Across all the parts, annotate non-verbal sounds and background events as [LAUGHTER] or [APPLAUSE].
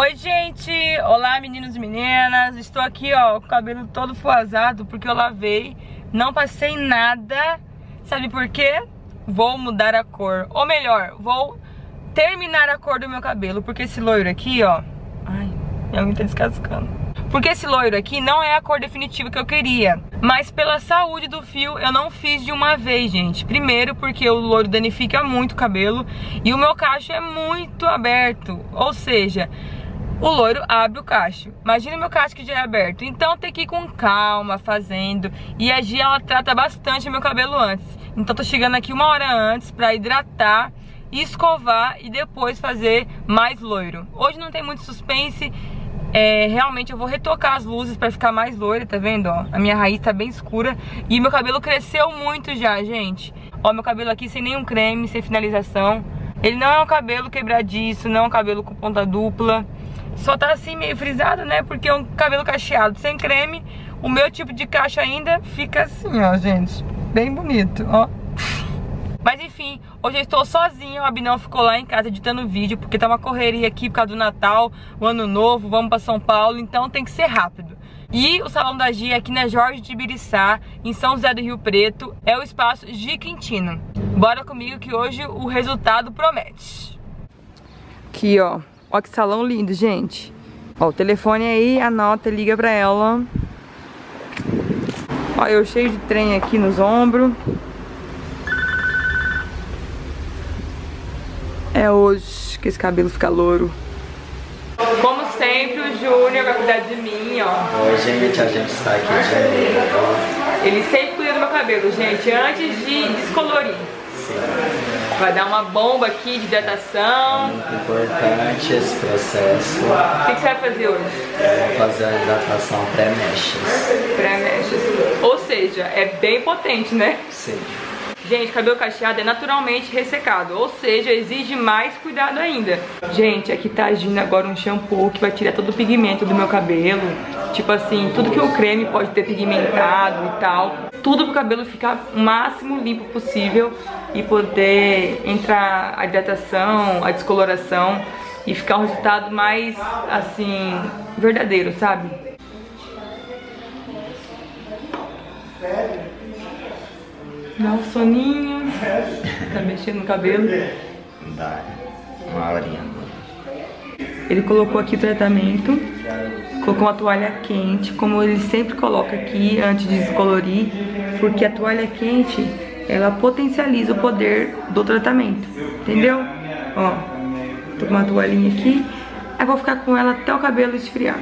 Oi, gente! Olá, meninos e meninas! Estou aqui, ó, com o cabelo todo fuazado porque eu lavei, não passei nada. Sabe por quê? Vou mudar a cor. Ou melhor, vou terminar a cor do meu cabelo, porque esse loiro aqui, ó... Ai, minha unha tá descascando. Porque esse loiro aqui não é a cor definitiva que eu queria. Mas pela saúde do fio, eu não fiz de uma vez, gente. Primeiro porque o loiro danifica muito o cabelo e o meu cacho é muito aberto. Ou seja, o loiro abre o cacho. Imagina meu cacho que já é aberto. Então tem que ir com calma, fazendo. E a Gia, ela trata bastante meu cabelo antes. Então tô chegando aqui uma hora antes pra hidratar escovar e depois fazer mais loiro. Hoje não tem muito suspense é, realmente eu vou retocar as luzes pra ficar mais loira, tá vendo, ó? A minha raiz tá bem escura e meu cabelo cresceu muito já, gente. Ó, meu cabelo aqui sem nenhum creme, sem finalização. Ele não é um cabelo quebradiço, não é um cabelo com ponta dupla. Só tá assim meio frisado, né? Porque é um cabelo cacheado sem creme. O meu tipo de cacho ainda fica assim, ó, gente. Bem bonito, ó. Mas enfim, hoje eu estou sozinha, o Abinão ficou lá em casa editando vídeo, porque tá uma correria aqui por causa do Natal, o Ano Novo, vamos para São Paulo, então tem que ser rápido. E o Salão da Gia aqui na Jorge de Ibiriçá, em São José do Rio Preto, é o espaço Gia Quintino. Bora comigo que hoje o resultado promete. Aqui, ó. Ó que salão lindo, gente. Ó, o telefone aí, anota, liga pra ela. Ó, eu cheio de trem aqui nos ombros. É hoje que esse cabelo fica louro. Como sempre, o Júnior vai cuidar de mim, ó. Oi, gente, a gente está aqui de. Ele sempre cuida do meu cabelo, gente, antes de descolorir. Sim. Vai dar uma bomba aqui de hidratação. Muito importante esse processo. O que, que você vai fazer hoje? Vou fazer a hidratação pré-mechas. Pré-mechas. Ou seja, é bem potente, né? Sim. Gente, cabelo cacheado é naturalmente ressecado, ou seja, exige mais cuidado ainda. Gente, aqui tá agindo agora um shampoo que vai tirar todo o pigmento do meu cabelo. Tipo assim, tudo que o creme pode ter pigmentado e tal. Tudo pro cabelo ficar o máximo limpo possível e poder entrar a hidratação, a descoloração e ficar um resultado mais, assim, verdadeiro, sabe? Dá um soninho. Tá mexendo no cabelo. Dá uma horinha. Ele colocou aqui o tratamento. Colocou uma toalha quente, como ele sempre coloca aqui antes de descolorir. Porque a toalha quente, ela potencializa o poder do tratamento. Entendeu? Ó, tô com uma toalhinha aqui. Aí vou ficar com ela até o cabelo esfriar.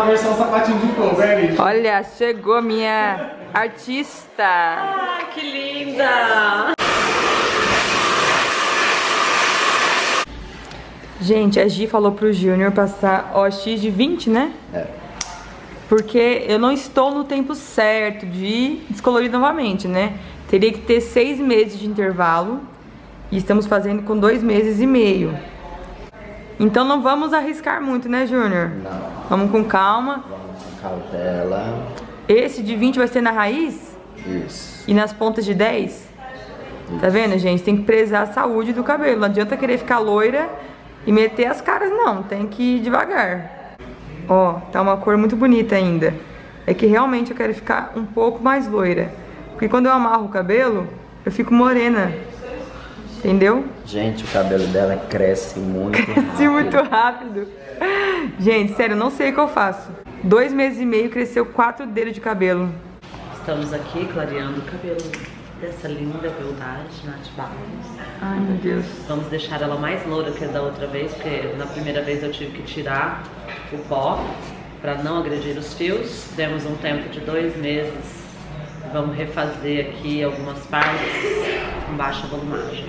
Tá versão sapatinho de fogo, é Olha, chegou a minha artista. Ah, que linda! Gente, a Gi falou pro Júnior passar OX de 20, né? É. Porque eu não estou no tempo certo de descolorir novamente, né? Teria que ter seis meses de intervalo. E estamos fazendo com dois meses e meio. Então não vamos arriscar muito, né, Júnior? Não. Vamos com calma. Vamos com cautela. Esse de 20 vai ser na raiz? Isso. E nas pontas de 10? Tá vendo, gente? Tem que prezar a saúde do cabelo. Não adianta querer ficar loira e meter as caras, não. Tem que ir devagar. Ó, tá uma cor muito bonita ainda. É que realmente eu quero ficar um pouco mais loira. Porque quando eu amarro o cabelo, eu fico morena. Entendeu? Gente, o cabelo dela cresce muito Cresce rápido. muito rápido. Gente, sério, eu não sei o que eu faço. Dois meses e meio cresceu quatro dedos de cabelo. Estamos aqui clareando o cabelo dessa linda beldade, Nath Barros. Ai, meu Deus. Vamos deixar ela mais loura que a da outra vez, porque na primeira vez eu tive que tirar o pó para não agredir os fios. Demos um tempo de dois meses. Vamos refazer aqui algumas partes com baixa volumagem.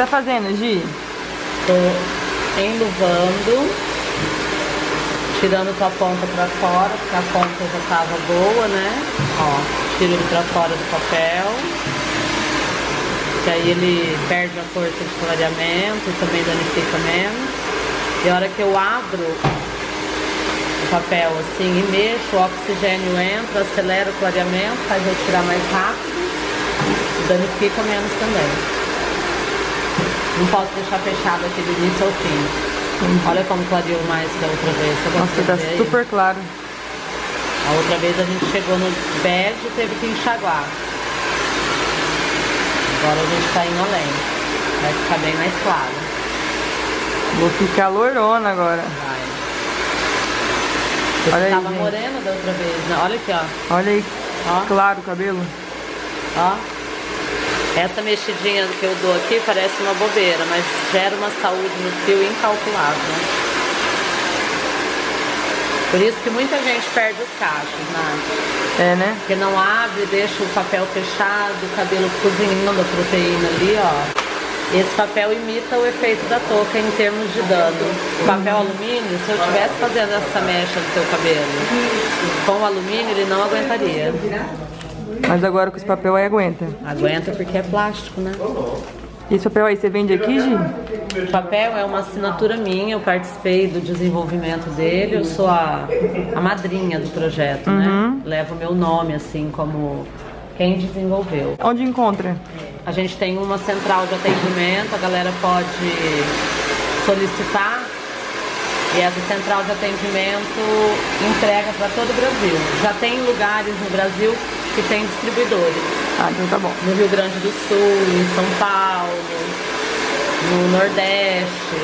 tá fazendo, Gi? Tô enluvando, tirando com ponta pra fora, porque a ponta já tava boa, né? Ó, tiro ele pra fora do papel. Que aí ele perde a força de clareamento também danifica menos. E a hora que eu abro o papel assim e mexo, o oxigênio entra, acelera o clareamento, faz eu tirar mais rápido danifica menos também. Não posso deixar fechado aqui do início ao fim. Olha como clareou mais que a outra vez. Nossa, tá aí? super claro. A outra vez a gente chegou no bege e teve que enxaguar. Agora a gente tá indo além. Vai ficar bem mais claro. Vou ficar loirona agora. Vai. Você Olha aí, tava gente. morena da outra vez, né? Olha aqui, ó. Olha aí, Ó. claro o cabelo. Ó. Essa mexidinha que eu dou aqui parece uma bobeira, mas gera uma saúde no fio incalculável. Por isso que muita gente perde os cachos, Nath. É, né? Porque não abre, deixa o papel fechado, o cabelo cozinhando a proteína ali, ó. Esse papel imita o efeito da touca em termos de dano. Papel alumínio, se eu estivesse fazendo essa mecha do seu cabelo com o alumínio, ele não aguentaria. Mas agora com esse papel aí aguenta. Aguenta porque é plástico, né? E esse papel aí você vende aqui, Gi? O papel é uma assinatura minha, eu participei do desenvolvimento dele, eu sou a, a madrinha do projeto, né? Levo o meu nome, assim, como quem desenvolveu. Onde encontra? A gente tem uma central de atendimento, a galera pode solicitar e essa central de atendimento entrega para todo o Brasil. Já tem lugares no Brasil que tem distribuidores. Ah, então tá bom. No Rio Grande do Sul, em São Paulo, no Nordeste.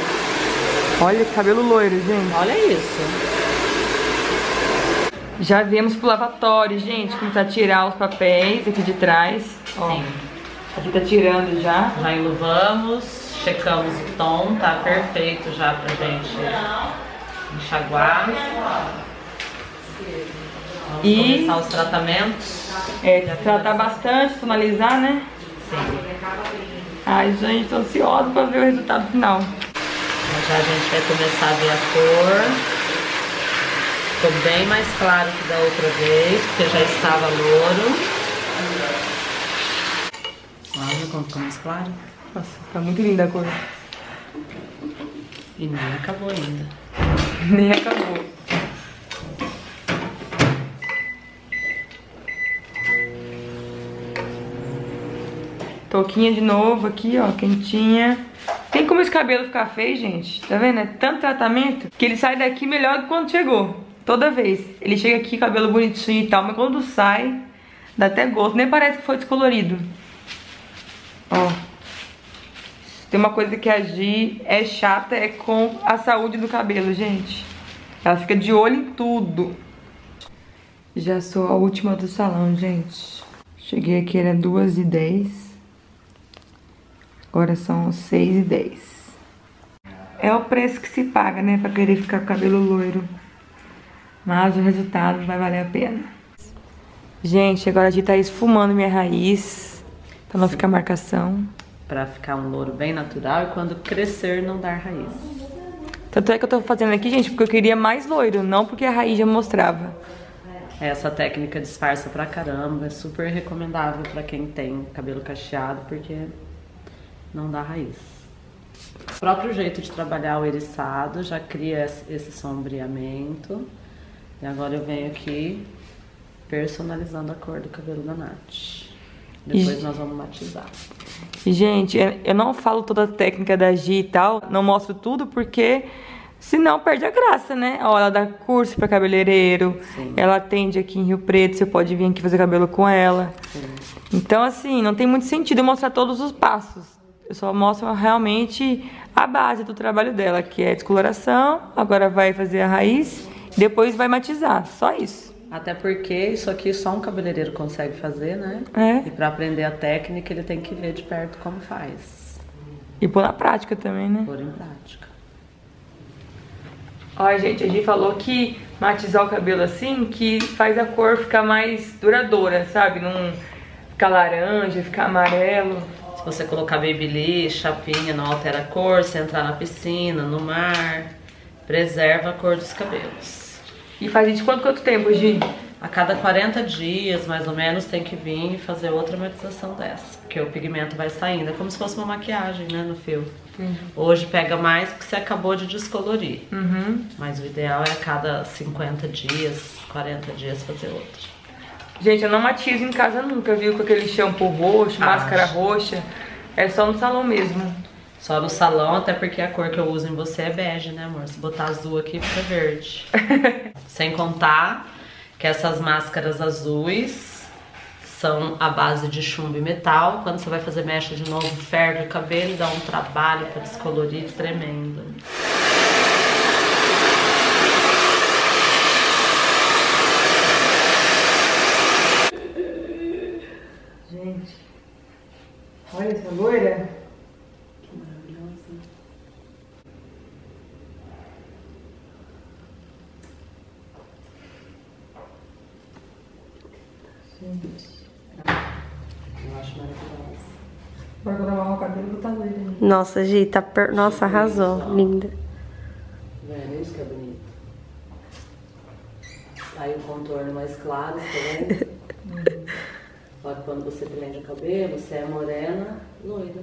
Olha que cabelo loiro, gente. Olha isso. Já viemos pro lavatório, gente. Começar a tirar os papéis aqui de trás. Ó, Sim. aqui tá tirando já. Já enluvamos, checamos o tom, tá perfeito já pra gente enxaguar. Vamos E- começar os tratamentos. É, tratar bastante, tonalizar, né? Sim. Ai, gente, tô ansiosa pra ver o resultado final. Já já a gente vai começar a ver a cor. Ficou bem mais claro que da outra vez, porque já estava louro. Olha como ficou mais claro. Nossa, tá muito linda a cor. E nem acabou ainda. [LAUGHS] Nem acabou. Touquinha de novo aqui, ó, quentinha. Tem como esse cabelo ficar feio, gente? Tá vendo? É tanto tratamento que ele sai daqui melhor do que quando chegou. Toda vez. Ele chega aqui, cabelo bonitinho e tal, mas quando sai, dá até gosto. Nem parece que foi descolorido. Ó. Tem uma coisa que a Gi é chata, é com a saúde do cabelo, gente. Ela fica de olho em tudo. Já sou a última do salão, gente. Cheguei aqui, era 2 e 10 Agora são 6 e 10 É o preço que se paga, né? Pra querer ficar com o cabelo loiro. Mas o resultado vai valer a pena. Gente, agora a gente tá esfumando minha raiz. Pra não ficar marcação. Pra ficar um louro bem natural e quando crescer não dar raiz. Tanto é que eu tô fazendo aqui, gente, porque eu queria mais loiro, não porque a raiz já mostrava. Essa técnica disfarça pra caramba, é super recomendável pra quem tem cabelo cacheado, porque não dá raiz. O próprio jeito de trabalhar o eriçado já cria esse sombreamento. E agora eu venho aqui personalizando a cor do cabelo da Nath. Depois E- nós vamos matizar. Gente, eu- não falo toda a técnica da Gi e tal, não mostro tudo porque senão perde a graça, né? Ó, ela dá curso pra cabeleireiro, ela atende aqui em Rio Preto, você pode vir aqui fazer cabelo com ela. Então, assim, não tem muito sentido eu mostrar todos os passos. Eu só mostro realmente a base do trabalho dela, que é descoloração, agora vai fazer a raiz, depois vai matizar, só isso. Até porque isso aqui só um cabeleireiro consegue fazer, né? É. E pra aprender a técnica, ele tem que ver de perto como faz. E pôr na prática também, né? Pôr em prática. Ó, gente, a gente falou que matizar o cabelo assim, que faz a cor ficar mais duradoura, sabe? Não ficar laranja, ficar amarelo. Você colocar babyliss, chapinha, não altera a cor. Se entrar na piscina, no mar, preserva a cor dos cabelos. E faz de quanto quanto tempo, Gi? A cada 40 dias, mais ou menos, tem que vir e fazer outra matização dessa. Porque o pigmento vai saindo. É como se fosse uma maquiagem, né, no fio. Hoje pega mais porque você acabou de descolorir. Uhum. Mas o ideal é a cada 50 dias, 40 dias fazer outra. Gente, eu não matizo em casa nunca, viu? Com aquele shampoo roxo, Ah, máscara acho. roxa. É só no salão mesmo. Só no salão, até porque a cor que eu uso em você é bege, né, amor? Se botar azul aqui, fica verde. [LAUGHS] Sem contar que essas máscaras azuis são a base de chumbo e metal. Quando você vai fazer mecha de novo, ferve o cabelo e dá um trabalho pra descolorir tremendo. Gente, olha essa loira. Que maravilhosa. Eu acho maravilhosa. O cabelo, tá loira. né? Nossa, Gi, tá per... Nossa, arrasou. Linda. Vendo isso que é bonito. Aí o contorno mais claro, tá vendo? [LAUGHS] Que quando você prende o cabelo, você é morena, loira.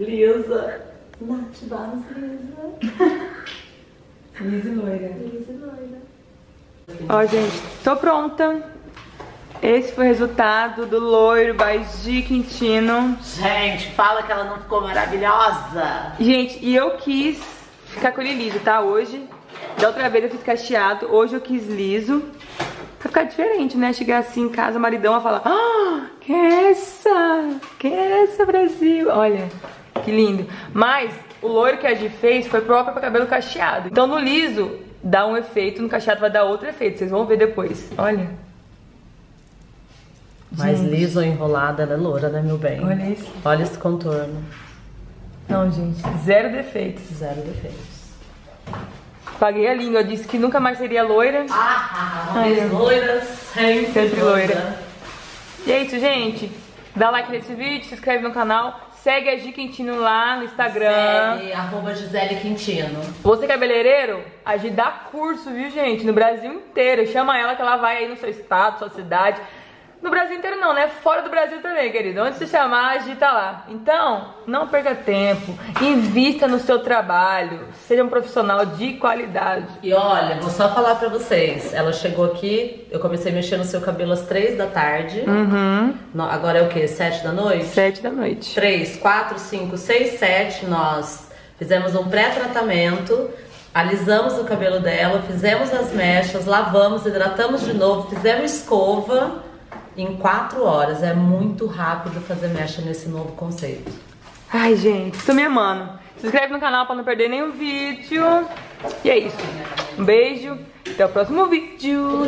Lisa. Nath Barros Lisa. [LAUGHS] Lisa e loira. Lisa e loira. Ó, gente, tô pronta. Esse foi o resultado do loiro by G Quintino. Gente, fala que ela não ficou maravilhosa. Gente, e eu quis ficar com ele liso, tá? Hoje. Da outra vez eu fiz cacheado, hoje eu quis liso. Pra ficar diferente, né? Chegar assim em casa, o maridão vai falar: Ah, quem é essa? Quem é essa, Brasil? Olha, que lindo. Mas o loiro que a Gi fez foi próprio pra cabelo cacheado. Então no liso dá um efeito, no cacheado vai dar outro efeito. Vocês vão ver depois. Olha. Mais liso ou enrolada, ela é loura, né, meu bem? Olha isso. Olha esse contorno. Não, gente, zero defeitos. Zero defeitos. Paguei a língua, disse que nunca mais seria loira. Ah, Ai, eu- loira sempre, Sempre loira. E é isso, gente. Dá like nesse vídeo, se inscreve no canal, segue a Gi Quintino lá no Instagram. Segue, arroba Gisele Quintino. Você cabeleireiro, a Gi dá curso, viu, gente? No Brasil inteiro. Chama ela que ela vai aí no seu estado, sua cidade. No Brasil inteiro não, né? Fora do Brasil também, querido. Onde você chamar, a Gi tá lá. Então, não perca tempo. Invista no seu trabalho. Seja um profissional de qualidade. E olha, vou só falar pra vocês. Ela chegou aqui, eu comecei a mexer no seu cabelo às três da tarde. Uhum. No- Agora é o quê? Sete da noite? Sete da noite. 3, 4, 5, 6, 7, nós fizemos um pré-tratamento, alisamos o cabelo dela, fizemos as mechas, lavamos, hidratamos de novo, fizemos escova em 4 horas. É muito rápido fazer mecha nesse novo conceito. Ai, gente, tô me amando. Se inscreve no canal pra não perder nenhum vídeo. E é isso. Um beijo. Até o próximo vídeo.